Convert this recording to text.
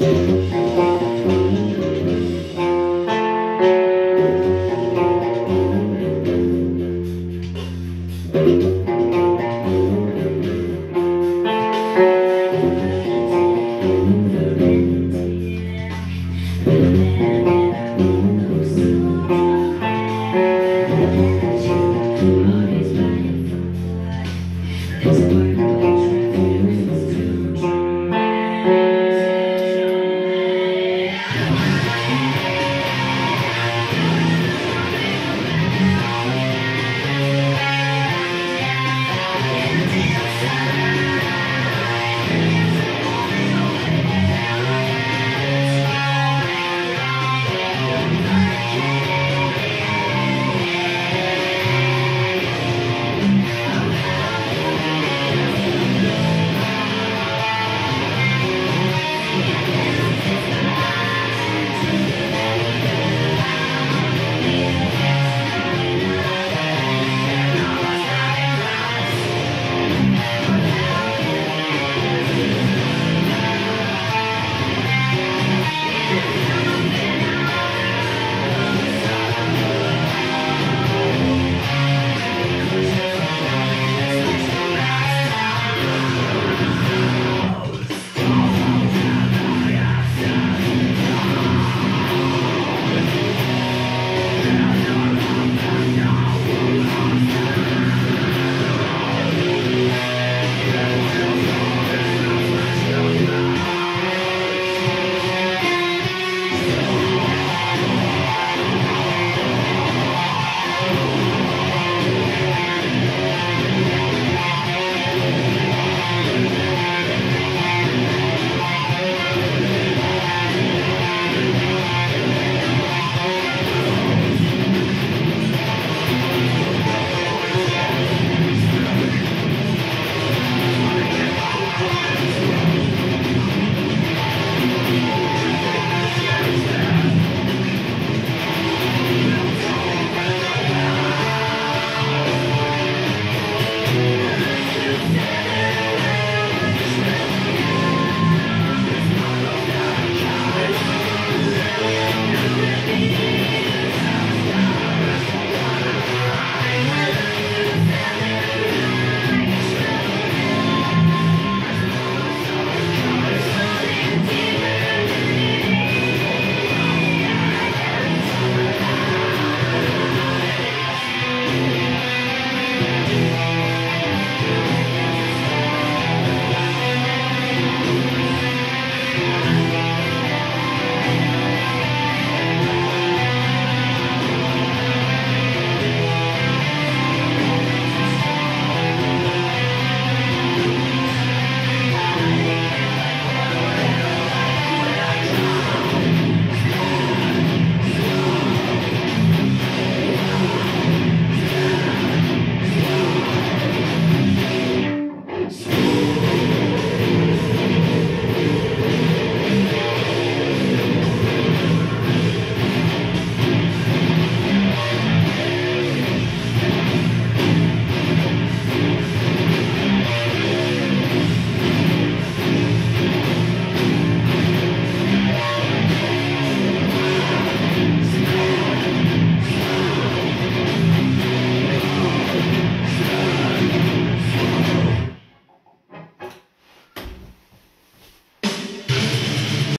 嗯